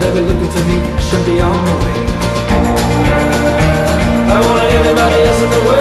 Never looking to me, should be on my way. I want everybody else in the world.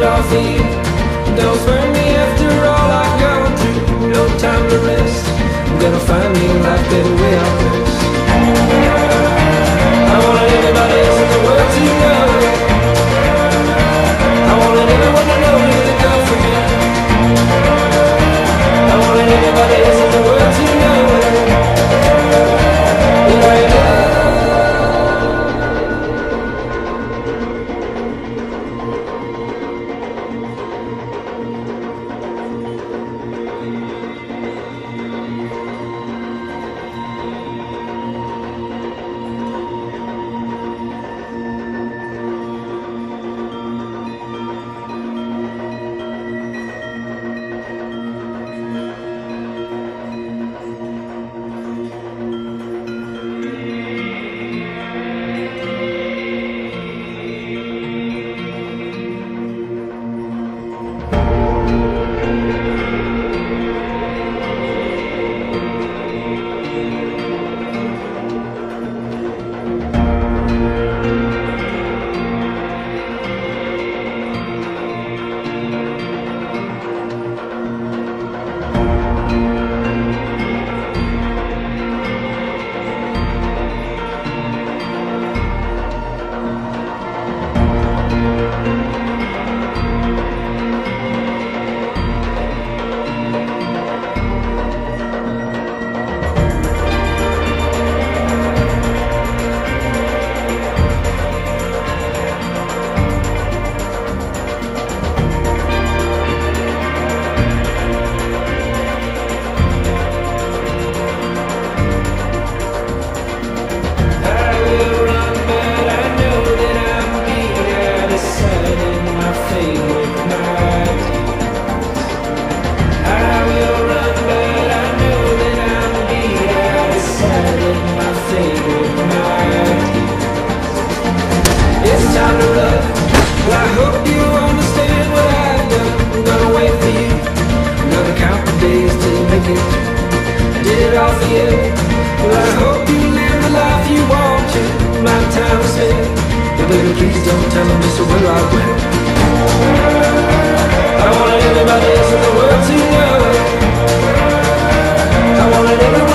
lousy Don't burn me after all I've gone through. No time to rest. I'm gonna find me a life that will Please don't tell them. it's a will I went, I wanna live in the world to you I wanna